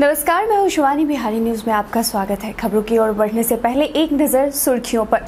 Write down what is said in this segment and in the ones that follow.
नमस्कार, मैं हूँ शिवानी। बिहारी न्यूज़ में आपका स्वागत है। खबरों की ओर बढ़ने से पहले एक नज़र सुर्खियों पर।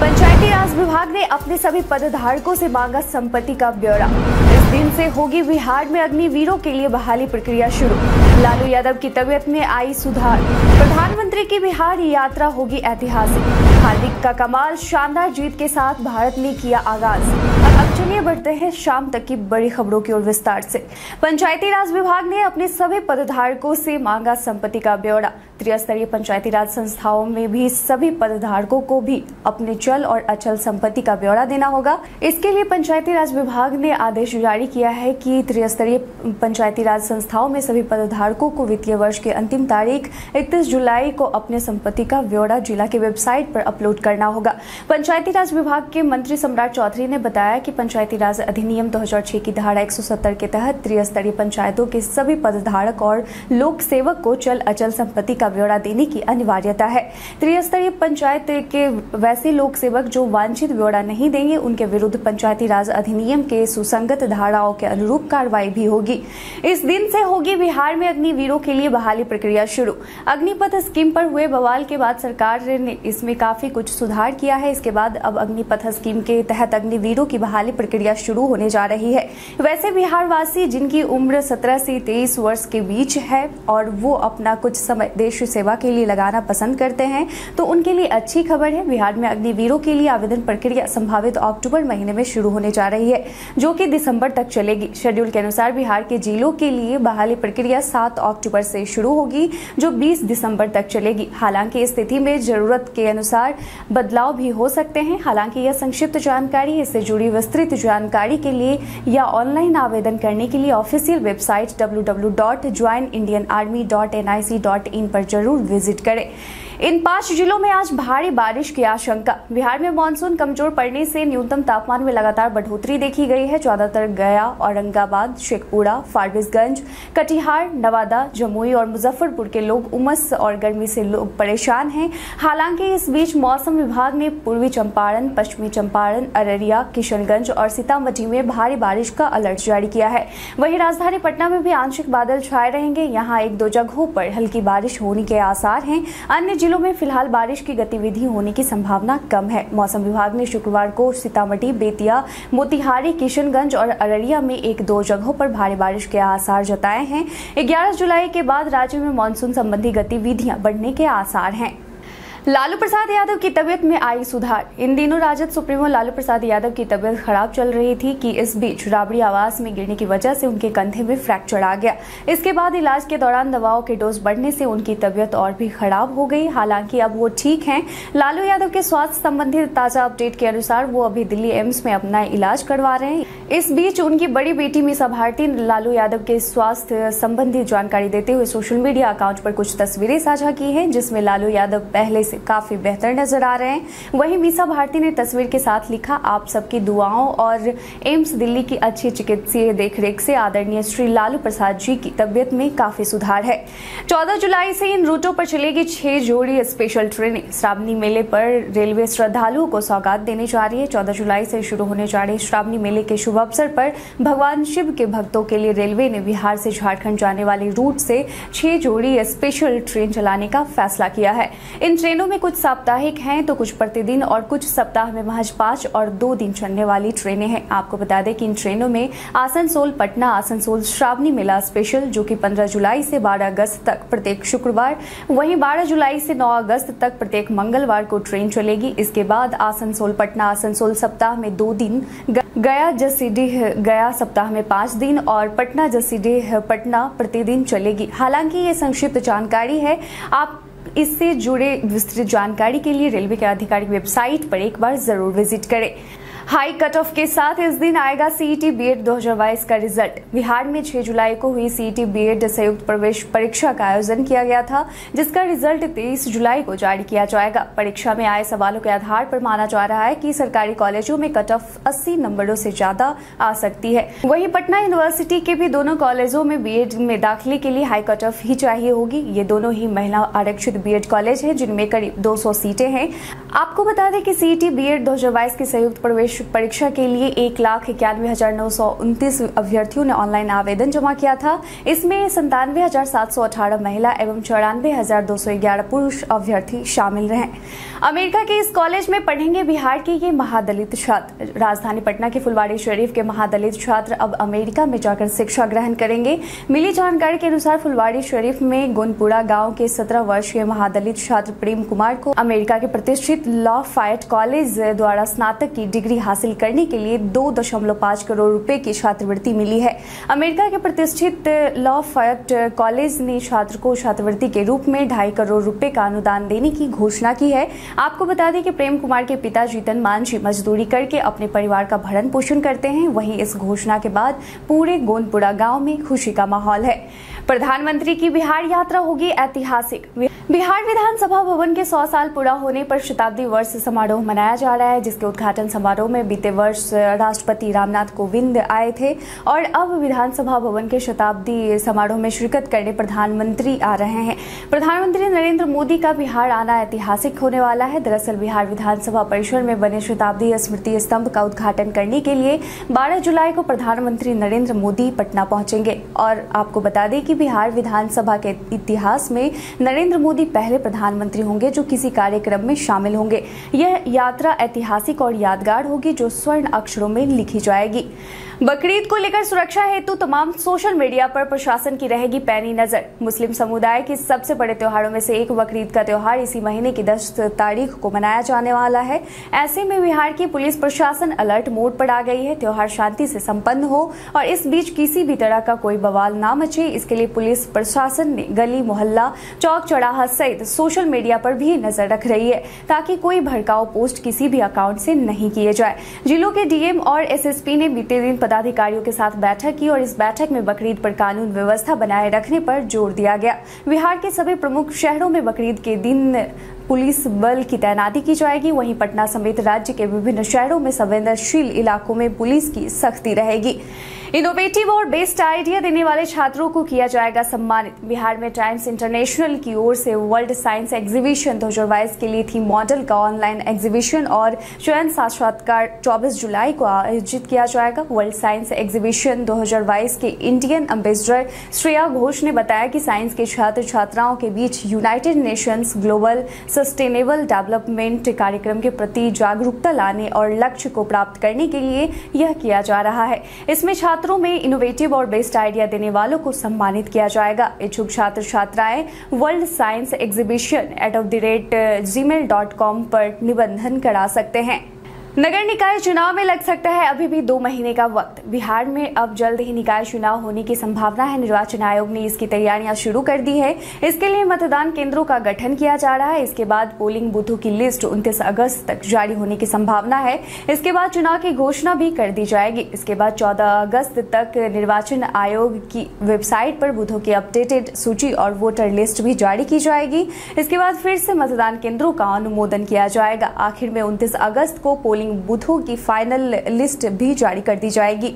पंचायती राज विभाग ने अपने सभी पदधारकों से मांगा संपत्ति का ब्यौरा। इस दिन से होगी बिहार में अग्निवीरों के लिए बहाली प्रक्रिया शुरू। लालू यादव की तबीयत में आई सुधार। प्रधानमंत्री की बिहार यात्रा होगी ऐतिहासिक। हार्दिक का कमाल शानदार जीत के साथ भारत ने किया आगाज़। अब चलिए बढ़ते हैं शाम तक की बड़ी खबरों की ओर विस्तार से। पंचायती राज विभाग ने अपने सभी पदधारकों से मांगा संपत्ति का ब्यौरा। त्रिस्तरीय पंचायती राज संस्थाओं में भी सभी पदधारकों को भी अपने चल और अचल संपत्ति का ब्यौरा देना होगा। इसके लिए पंचायती राज विभाग ने आदेश जारी किया है कि त्रिस्तरीय पंचायती राज संस्थाओं में सभी पदधारकों को वित्तीय वर्ष की अंतिम तारीख 31 जुलाई को अपने संपत्ति का ब्यौरा जिला की वेबसाइट पर अपलोड करना होगा। पंचायती राज विभाग के मंत्री सम्राट चौधरी ने बताया कि पंचायती राज अधिनियम 2006 की धारा 170 के तहत त्रिस्तरीय पंचायतों के सभी पदधारक और लोक सेवक को चल अचल संपत्ति का ब्यौरा देने की अनिवार्यता है। त्रिस्तरीय पंचायत के वैसे लोक सेवक जो वांछित ब्यौरा नहीं देंगे, उनके विरुद्ध पंचायती राज अधिनियम के सुसंगत धाराओं के अनुरूप कार्रवाई भी होगी। इस दिन से होगी बिहार में अग्निवीरों के लिए बहाली प्रक्रिया शुरू। अग्निपथ स्कीम पर हुए बवाल के बाद सरकार ने इसमें काफ़ी कुछ सुधार किया है। इसके बाद अब अग्निपथ स्कीम के तहत अग्निवीरों की बहाली प्रक्रिया शुरू होने जा रही है। वैसे बिहार वासी जिनकी उम्र 17 से 23 वर्ष के बीच है और वो अपना कुछ समय देश सेवा के लिए लगाना पसंद करते हैं तो उनके लिए अच्छी खबर है। बिहार में अग्निवीरों के लिए आवेदन प्रक्रिया संभावित अक्टूबर महीने में शुरू होने जा रही है, जो कि दिसंबर तक चलेगी। शेड्यूल के अनुसार बिहार के जिलों के लिए बहाली प्रक्रिया सात अक्टूबर से शुरू होगी, जो बीस दिसंबर तक चलेगी। हालाँकि इस स्थिति में ज़रूरत के अनुसार बदलाव भी हो सकते हैं। हालाँकि यह संक्षिप्त जानकारी, इससे जुड़ी विस्तृत जानकारी के लिए या ऑनलाइन आवेदन करने के लिए ऑफिशियल वेबसाइट डब्ल्यू पर ज़रूर विज़िट करें। इन पाँच जिलों में आज भारी बारिश की आशंका। बिहार में मानसून कमज़ोर पड़ने से न्यूनतम तापमान में लगातार बढ़ोतरी देखी गई है। ज़्यादातर गया, औरंगाबाद, शेखपुरा, फारबिसगंज, कटिहार, नवादा, जमुई और मुजफ्फरपुर के लोग उमस और गर्मी से लोग परेशान हैं। हालाँकि इस बीच मौसम विभाग ने पूर्वी चंपारण, पश्चिमी चंपारण, अररिया, किशनगंज और सीतामढ़ी में भारी बारिश का अलर्ट जारी किया है। वहीं राजधानी पटना में भी आंशिक बादल छाए रहेंगे। यहाँ एक दो जगहों पर हल्की बारिश होने के आसार हैं। अन्य जिलों में फ़िलहाल बारिश की गतिविधि होने की संभावना कम है। मौसम विभाग ने शुक्रवार को सीतामढ़ी, बेतिया, मोतिहारी, किशनगंज और अररिया में एक दो जगहों पर भारी बारिश के आसार जताए हैं। 11 जुलाई के बाद राज्य में मानसून संबंधी गतिविधियाँ बढ़ने के आसार हैं। लालू प्रसाद यादव की तबीयत में आई सुधार। इन दिनों राजद सुप्रीमो लालू प्रसाद यादव की तबीयत खराब चल रही थी कि इस बीच राबड़ी आवास में गिरने की वजह से उनके कंधे में फ्रैक्चर आ गया। इसके बाद इलाज के दौरान दवाओं के डोज बढ़ने से उनकी तबीयत और भी खराब हो गई। हालाँकि अब वो ठीक है। लालू यादव के स्वास्थ्य संबंधी ताज़ा अपडेट के अनुसार वो अभी दिल्ली एम्स में अपना इलाज करवा रहे हैं। इस बीच उनकी बड़ी बेटी मीसा भारती लालू यादव के स्वास्थ्य संबंधी जानकारी देते हुए सोशल मीडिया अकाउंट पर कुछ तस्वीरें साझा की हैं, जिसमें लालू यादव पहले से काफ़ी बेहतर नज़र आ रहे हैं। वहीं मीसा भारती ने तस्वीर के साथ लिखा, आप सबकी दुआओं और एम्स दिल्ली की अच्छी चिकित्सीय देखरेख से आदरणीय श्री लालू प्रसाद जी की तबियत में काफ़ी सुधार है। 14 जुलाई से इन रूटों पर चलेगी छह जोड़ी स्पेशल ट्रेनें श्रावणी मेले पर रेलवे श्रद्धालुओं को सौगात देने जा रही है। चौदह जुलाई से शुरू होने जा रही श्रावणी मेले के शुभ अवसर पर भगवान शिव के भक्तों के लिए रेलवे ने बिहार से झारखंड जाने वाले रूट से छह जोड़ी स्पेशल ट्रेन चलाने का फैसला किया है। इन ट्रेनों में कुछ साप्ताहिक हैं तो कुछ प्रतिदिन और कुछ सप्ताह में महज पाँच और दो दिन चलने वाली ट्रेनें हैं। आपको बता दें कि इन ट्रेनों में आसनसोल, पटना आसनसोल, श्रावणी मेला स्पेशल, जो कि 15 जुलाई से 12 अगस्त तक प्रत्येक शुक्रवार, वहीं 12 जुलाई से 9 अगस्त तक प्रत्येक मंगलवार को ट्रेन चलेगी। इसके बाद आसनसोल, पटना आसनसोल सप्ताह में दो दिन गया जसीडीह, गया सप्ताह में पाँच दिन और पटना जसीडीह, पटना प्रतिदिन चलेगी। हालाँकि ये संक्षिप्त जानकारी है। आप इससे जुड़े विस्तृत जानकारी के लिए रेलवे के आधिकारिक वेबसाइट पर एक बार ज़रूर विज़िट करें। हाई कट ऑफ़ के साथ इस दिन आएगा सीईटी बीएड 2022 का रिज़ल्ट। बिहार में 6 जुलाई को हुई सीईटी बीएड संयुक्त प्रवेश परीक्षा का आयोजन किया गया था, जिसका रिज़ल्ट 23 जुलाई को जारी किया जाएगा। परीक्षा में आए सवालों के आधार पर माना जा रहा है कि सरकारी कॉलेजों में कट ऑफ़ 80 नंबरों से ज़्यादा आ सकती है। वही पटना यूनिवर्सिटी के भी दोनों कॉलेजों में बीएड में दाखिले के लिए हाई कट ऑफ़ ही चाहिए होगी। ये दोनों ही महिला आरक्षित बीएड कॉलेज है, जिनमें करीब दो सौ सीटें हैं। आपको बता दें कि सीईटी हज़ार बाईस के संयुक्त प्रवेश प्रवेश परीक्षा के लिए एक लाख इक्यानवे हज़ार नौ सौ उनतीस अभ्यर्थियों ने ऑनलाइन आवेदन जमा किया था। इसमें संतानवे हज़ार सात सौ अठारह महिला एवं चौरानवे हज़ार दो सौ ग्यारह पुरुष अभ्यर्थी शामिल रहे। अमेरिका के इस कॉलेज में पढ़ेंगे बिहार के ये महादलित छात्र। राजधानी पटना के फुलवाड़ी शरीफ के महादलित छात्र अब अमेरिका में जाकर शिक्षा ग्रहण करेंगे। मिली जानकारी के अनुसार फुलवाड़ी शरीफ में गुनपुरा गाँव के सत्रह वर्षीय महादलित छात्र प्रेम कुमार को अमेरिका के प्रतिष्ठित लॉ फाइट कॉलेज द्वारा स्नातक की डिग्री हासिल करने के लिए दो दशमलव पाँच करोड़ रुपए की छात्रवृत्ति मिली है। अमेरिका के प्रतिष्ठित लॉ फाइट कॉलेज ने छात्र को छात्रवृत्ति के रूप में ढाई करोड़ रुपए का अनुदान देने की घोषणा की है। आपको बता दें कि प्रेम कुमार के पिता जीतन मांझी मजदूरी करके अपने परिवार का भरण पोषण करते हैं। वहीं इस घोषणा के बाद पूरे गोंदपुरा गाँव में खुशी का माहौल है। प्रधानमंत्री की बिहार यात्रा होगी ऐतिहासिक। बिहार विधानसभा भवन के 100 साल पूरा होने पर शताब्दी वर्ष समारोह मनाया जा रहा है, जिसके उद्घाटन समारोह में बीते वर्ष राष्ट्रपति रामनाथ कोविंद आए थे और अब विधानसभा भवन के शताब्दी समारोह में शिरकत करने प्रधानमंत्री आ रहे हैं। प्रधानमंत्री नरेंद्र मोदी का बिहार आना ऐतिहासिक होने वाला है। दरअसल बिहार विधानसभा परिसर में बने शताब्दी स्मृति स्तंभ का उद्घाटन करने के लिए बारह जुलाई को प्रधानमंत्री नरेंद्र मोदी पटना पहुँचेंगे। और आपको बता दें कि बिहार विधानसभा के इतिहास में नरेंद्र मोदी पहले प्रधानमंत्री होंगे जो किसी कार्यक्रम में शामिल होंगे। यह यात्रा ऐतिहासिक और यादगार होगी जो स्वर्ण अक्षरों में लिखी जाएगी। बकरीद को लेकर सुरक्षा हेतु तमाम सोशल मीडिया पर प्रशासन की रहेगी पैनी नज़र। मुस्लिम समुदाय के सबसे बड़े त्योहारों में से एक बकरीद का त्योहार इसी महीने की दस तारीख को मनाया जाने वाला है। ऐसे में बिहार की पुलिस प्रशासन अलर्ट मोड पर आ गई है। त्योहार शांति से संपन्न हो और इस बीच किसी भी तरह का कोई बवाल न मचे। इसके लिए पुलिस प्रशासन ने गली मोहल्ला चौक चौराहा सहित सोशल मीडिया पर भी नज़र रख रही है ताकि कोई भड़काऊ पोस्ट किसी भी अकाउंट से नहीं किए जाए। जिलों के डीएम और एसएसपी ने बीते दिन पदाधिकारियों के साथ बैठक की और इस बैठक में बकरीद पर कानून व्यवस्था बनाए रखने पर ज़ोर दिया गया। बिहार के सभी प्रमुख शहरों में बकरीद के दिन पुलिस बल की तैनाती की जाएगी। वहीं पटना समेत राज्य के विभिन्न शहरों में संवेदनशील इलाकों में पुलिस की सख्ती रहेगी। इनोवेटिव और बेस्ट आइडिया देने वाले छात्रों को किया जाएगा सम्मानित। बिहार में टाइम्स इंटरनेशनल की ओर से वर्ल्ड साइंस एग्जीबिशन दो हज़ार बाईस के लिए थी मॉडल का ऑनलाइन एग्जीबिशन और चयन साक्षात्कार 24 जुलाई को आयोजित किया जाएगा। वर्ल्ड साइंस एग्जीबिशन 2022 के इंडियन अम्बेसडर श्रेया घोष ने बताया कि साइंस के छात्र छात्राओं के बीच United Nations global sustainable development कार्यक्रम के प्रति जागरूकता लाने और लक्ष्य को प्राप्त करने के लिए यह किया जा रहा है। इसमें छात्र छात्रों में इनोवेटिव और बेस्ट आइडिया देने वालों को सम्मानित किया जाएगा। इच्छुक छात्र छात्राएँ world science exhibition at of the rate Gmail dot com पर निबंधन करा सकते हैं। नगर निकाय चुनाव में लग सकता है अभी भी दो महीने का वक्त। बिहार में अब जल्द ही निकाय चुनाव होने की संभावना है। निर्वाचन आयोग ने इसकी तैयारियाँ शुरू कर दी है। इसके लिए मतदान केंद्रों का गठन किया जा रहा है। इसके बाद पोलिंग बूथों की लिस्ट उनतीस अगस्त तक जारी होने की संभावना है। इसके बाद चुनाव की घोषणा भी कर दी जाएगी। इसके बाद चौदह अगस्त तक निर्वाचन आयोग की वेबसाइट पर बूथों की अपडेटेड सूची और वोटर लिस्ट भी जारी की जाएगी। इसके बाद फिर से मतदान केंद्रों का अनुमोदन किया जाएगा। आखिर में उनतीस अगस्त को पोलिंग पोलिंग बूथों की फाइनल लिस्ट भी जारी कर दी जाएगी।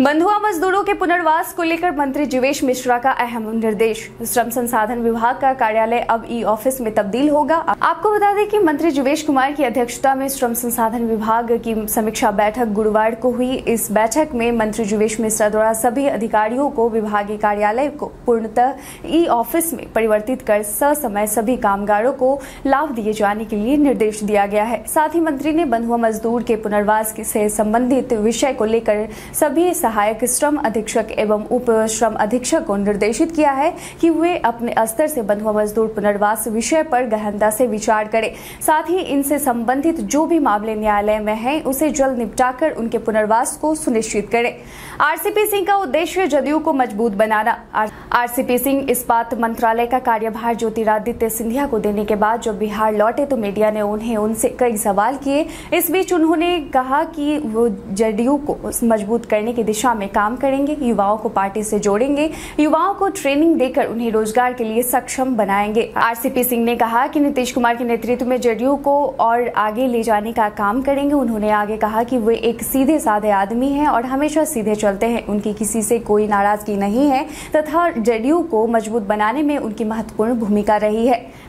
बंधुआ मजदूरों के पुनर्वास को लेकर मंत्री जीवेश मिश्रा का अहम निर्देश। श्रम संसाधन विभाग का कार्यालय अब ई ऑफ़िस में तब्दील होगा। आपको बता दें कि मंत्री जीवेश कुमार की अध्यक्षता में श्रम संसाधन विभाग की समीक्षा बैठक गुरुवार को हुई। इस बैठक में मंत्री जीवेश मिश्रा द्वारा सभी अधिकारियों को, विभागीय कार्यालय को पूर्णतः ई ऑफ़िस में परिवर्तित कर ससमय सभी कामगारों को लाभ दिए जाने के लिए निर्देश दिया गया है। साथ ही मंत्री ने बंधुआ मजदूर के पुनर्वास से संबंधित विषय को लेकर सभी सहायक श्रम अधीक्षक एवं उप श्रम अधीक्षक को निर्देशित किया है कि वे अपने स्तर से बंधुआ मजदूर पुनर्वास विषय पर गहनता से विचार करें। साथ ही इनसे संबंधित जो भी मामले न्यायालय में हैं, उसे जल्द निपटाकर उनके पुनर्वास को सुनिश्चित करें। आरसीपी सिंह का उद्देश्य जदयू को मज़बूत बनाना। आरसीपी सिंह इस्पात मंत्रालय का कार्यभार ज्योतिरादित्य सिंधिया को देने के बाद जब बिहार लौटे तो मीडिया ने उन्हें उनसे कई सवाल किए। इस बीच उन्होंने कहा कि वो जेडीयू को मज़बूत करने की दिशा में काम करेंगे, युवाओं को पार्टी से जोड़ेंगे, युवाओं को ट्रेनिंग देकर उन्हें रोज़गार के लिए सक्षम बनाएँगे। आरसीपी सिंह ने कहा कि नीतीश कुमार के नेतृत्व में जेडीयू को और आगे ले जाने का काम करेंगे। उन्होंने आगे कहा कि वे एक सीधे साधे आदमी हैं और हमेशा सीधे चलते हैं। उनकी किसी से कोई नाराज़गी नहीं है तथा जेडीयू को मज़बूत बनाने में उनकी महत्वपूर्ण भूमिका रही है।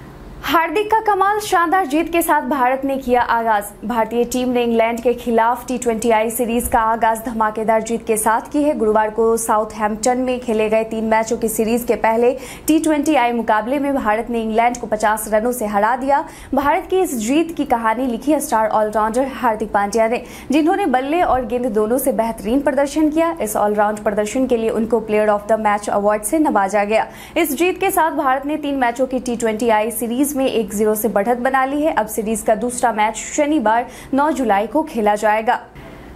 हार्दिक का कमाल शानदार जीत के साथ भारत ने किया आगाज़। भारतीय टीम ने इंग्लैंड के खिलाफ टी ट्वेंटी आई सीरीज़ का आगाज़ धमाकेदार जीत के साथ की है। गुरुवार को साउथहैम्पटन में खेले गए तीन मैचों की सीरीज़ के पहले टी ट्वेंटी आई मुकाबले में भारत ने इंग्लैंड को 50 रनों से हरा दिया। भारत की इस जीत की कहानी लिखी स्टार ऑलराउंडर हार्दिक पांड्या ने, जिन्होंने बल्ले और गेंद दोनों से बेहतरीन प्रदर्शन किया। इस ऑलराउंड प्रदर्शन के लिए उनको player of the match award से नवाजा गया। इस जीत के साथ भारत ने तीन मैचों की टी ट्वेंटी में एक ज़ीरो से बढ़त बना ली है। अब सीरीज़ का दूसरा मैच शनिवार 9 जुलाई को खेला जाएगा।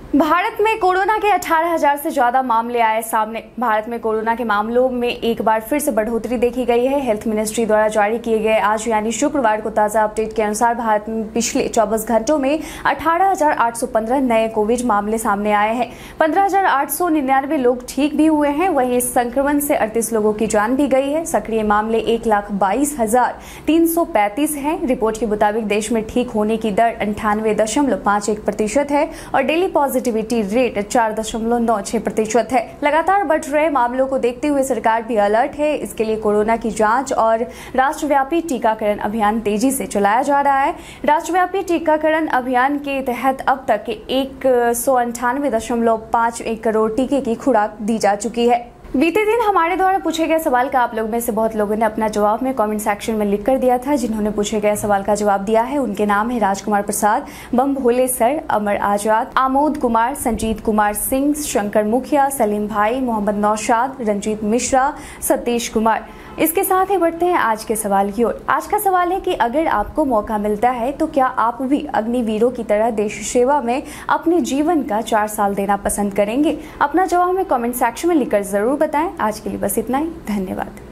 भारत में कोरोना के 18,000 से ज़्यादा मामले आए सामने। भारत में कोरोना के मामलों में एक बार फिर से बढ़ोतरी देखी गई है। हेल्थ मिनिस्ट्री द्वारा जारी किए गए आज यानी शुक्रवार को ताज़ा अपडेट के अनुसार भारत में पिछले 24 घंटों में 18,815 नए कोविड मामले सामने आए हैं। पंद्रह लोग ठीक भी हुए हैं। वहीं इस संक्रमण से अड़तीस लोगों की जान भी गई है। सक्रिय मामले एक लाख बाईस हज़ार तीन सौ पैंतीस रिपोर्ट के मुताबिक देश में ठीक होने की दर अंठानवे दशमलव एक प्रतिशत है और डेली पॉजिटिव पॉजिटिविटी रेट चार दशमलव नौ छह प्रतिशत है। लगातार बढ़ रहे मामलों को देखते हुए सरकार भी अलर्ट है। इसके लिए कोरोना की जाँच और राष्ट्रव्यापी टीकाकरण अभियान तेज़ी से चलाया जा रहा है। राष्ट्रव्यापी टीकाकरण अभियान के तहत अब तक एक सौ अंठानवे दशमलव पाँच एक करोड़ टीके की खुराक दी जा चुकी है। बीते दिन हमारे द्वारा पूछे गए सवाल का आप लोग में से बहुत लोगों ने अपना जवाब में कमेंट सेक्शन में लिख कर दिया था। जिन्होंने पूछे गए सवाल का जवाब दिया है, उनके नाम है राजकुमार प्रसाद, बम भोले सर, अमर आज़ाद, आमोद कुमार, संजीत कुमार सिंह, शंकर मुखिया, सलीम भाई, मोहम्मद नौशाद, रंजीत मिश्रा, सतीश कुमार। इसके साथ ही बढ़ते हैं आज के सवाल की ओर। आज का सवाल है कि अगर आपको मौका मिलता है तो क्या आप भी अग्निवीरों की तरह देश सेवा में अपने जीवन का चार साल देना पसंद करेंगे? अपना जवाब हमें कमेंट सेक्शन में लिखकर ज़रूर बताएँ। आज के लिए बस इतना ही। धन्यवाद।